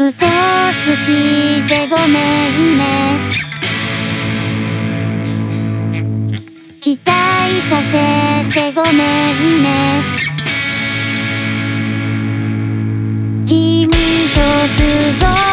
嘘つきでごめんね。期待させてごめんね。君と過ご